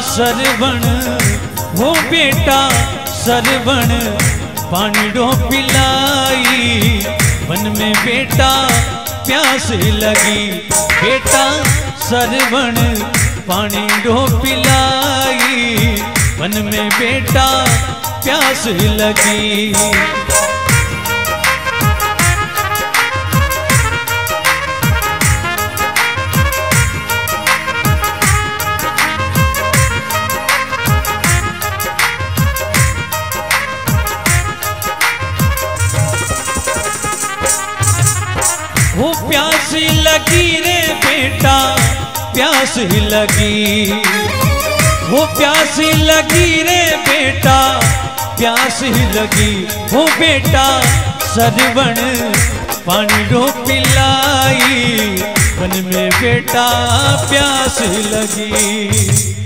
सरवण, हो बेटा सरवण पानी डो पिलाई। वन में बेटा प्यास लगी, बेटा सरवण पानी डो पिलाई। वन में बेटा प्यास लगी। प्यास लगी। वो प्यास ही लगी रे बेटा, प्यास ही लगी। वो बेटा, सरवण पानी डो पिलाई मन में बेटा प्यास ही लगी।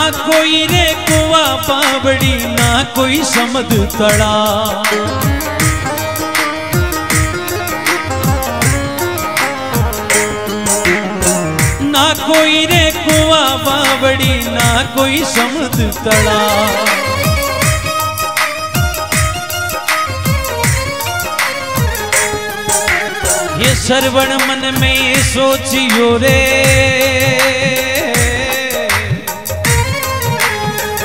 कोई रे कुआ पावड़ी, ना कोई समद तड़ा। ना कोई रे कुआ बावड़ी ना कोई समद तड़ा। ये सरवण मन में सोचियो रे।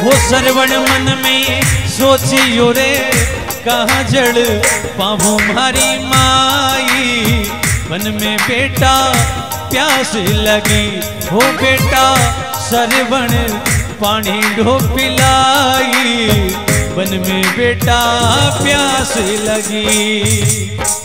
वो सरवण मन में सोचियो रे, कहा जड़ पावो मारी माई। मन में बेटा प्यास लगी, हो बेटा सरवण पानी ढो पिलाई। मन में बेटा प्यास लगी।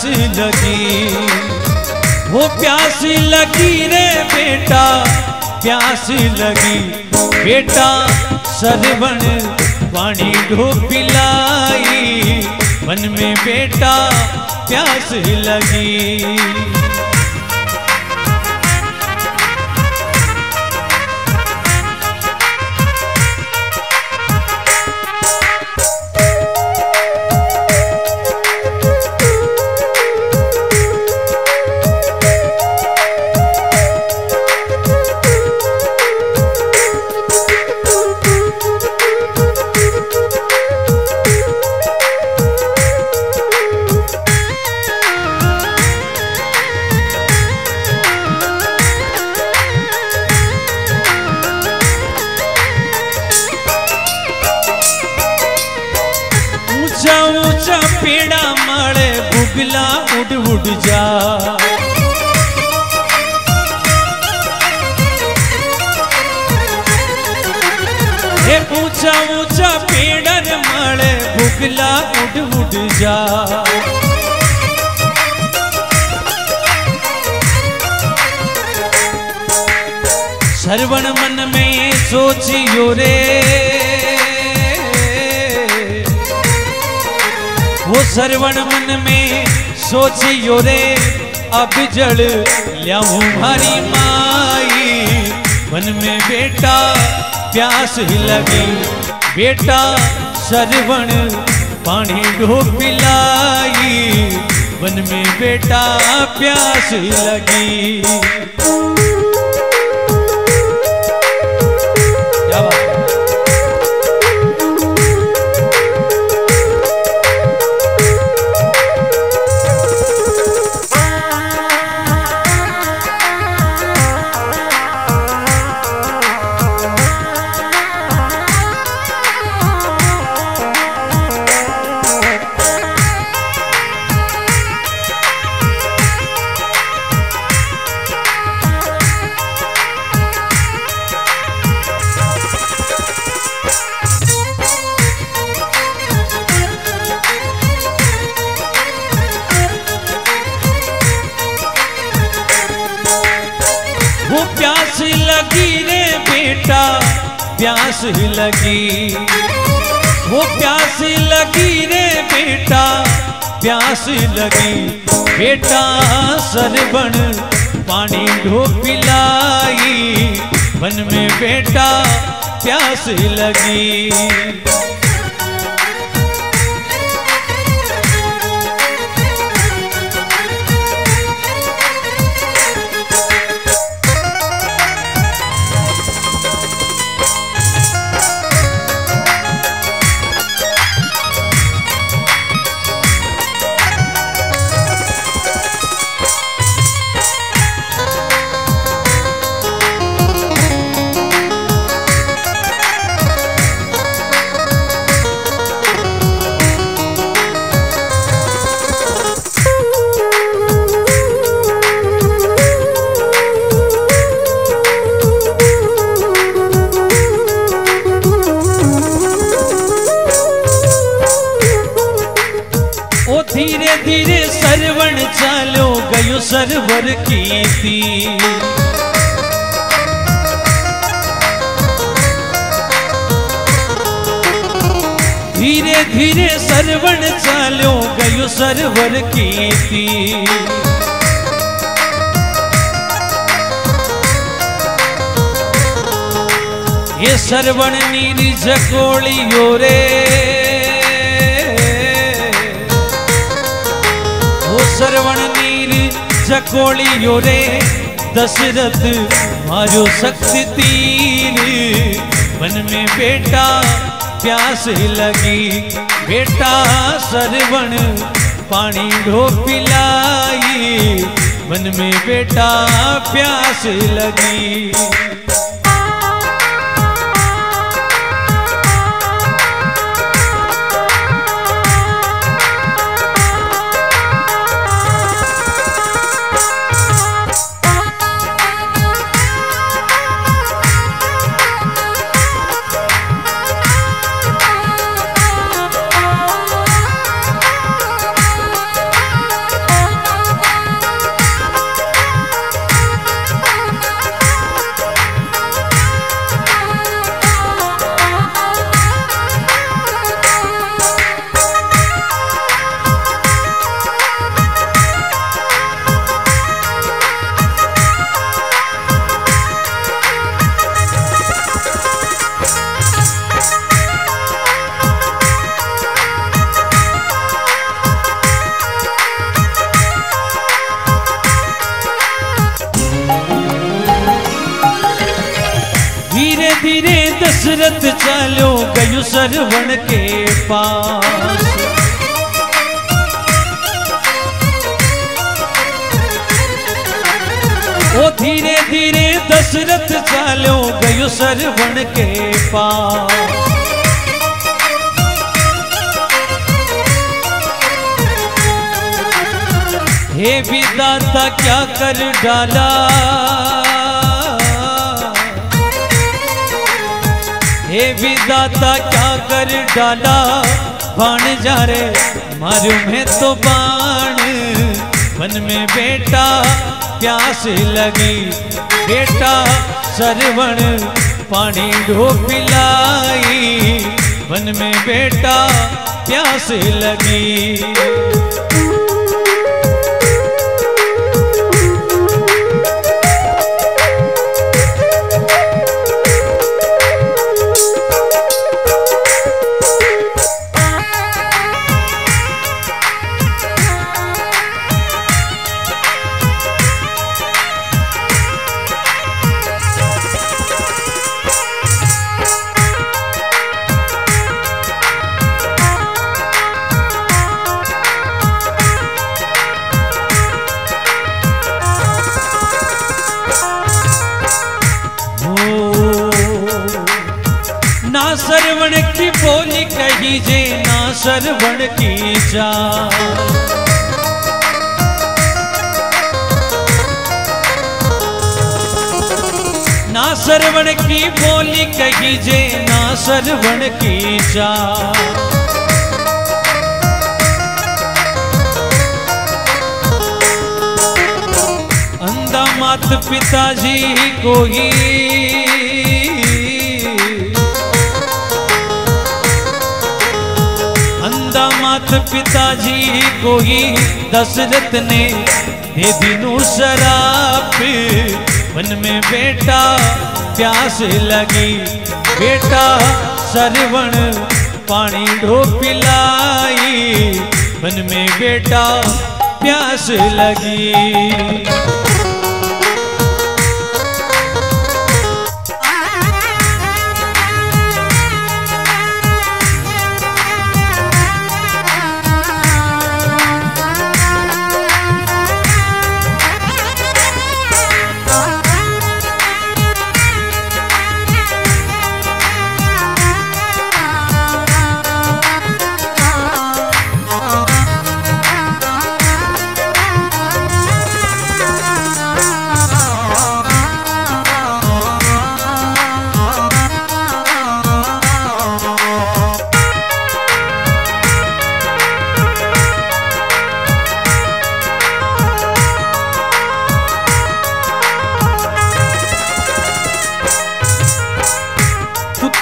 प्यास लगी। वो प्यास लगी रे बेटा, प्यास लगी। बेटा, सरवण पानी ढो पिलाई मन में बेटा, प्यास लगी। ऊँचा ऊँचा पेड़र माड़े बुगला उड़ उड़ जा। श्रवण मन में सोचियो रे वो श्रवण मन में सोचियो रे अब जड़ लियाऊं भारी माई, मन में बेटा प्यास ही लगी। बेटा सरवण पानी ढो पिलाई वन में बेटा प्यास ही लगी। लगी। वो प्यास लगी रे बेटा, प्यास लगी। बेटा सरबण पानी ढो पिलाई वन में बेटा, प्यास लगी। सरवण चालो गयो सरवर की थी धीरे धीरे सरवण चालो गयो सरवर की थी ये सरवण नीर जकोलियो रे वो सरवण नीर जकोलियो रे दशरथ मारो शक्ति तीर मन में बेटा, प्यास लगी। बेटा, सरवण, पानी ढो पिलाई मन में बेटा, प्यास लगी। सरवण के पास। ओ धीरे धीरे दशरथ चालो गयो सरवण के पास। हे विदाता, क्या कर डाला? हे विदाता क्या कर डाला? बाण जा रे, मारू में तो बाण। मन में बेटा, प्यास लगी। बेटा, सरवण, पानी ढो पिलाई वन में बेटा, प्यास लगी। ना की बोली कही जे ना सरवण की जा ना सरवण की बोली कही जे ना सरवण की जा अंधा मात पिताजी को ही मात पिताजी को ही दशरथ ने दे दिनों शराप वन में बेटा प्यास लगी। बेटा सरवण पानी ढो पिलाई वन में बेटा प्यास लगी।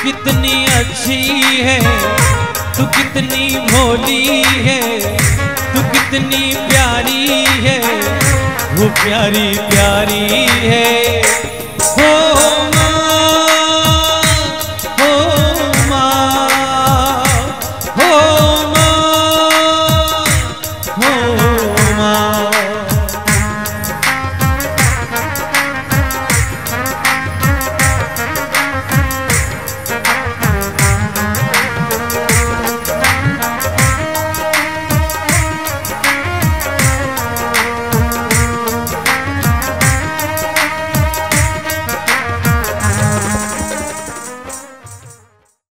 कितनी अच्छी है, तू कितनी भोली है, तू कितनी प्यारी है, वो प्यारी प्यारी है।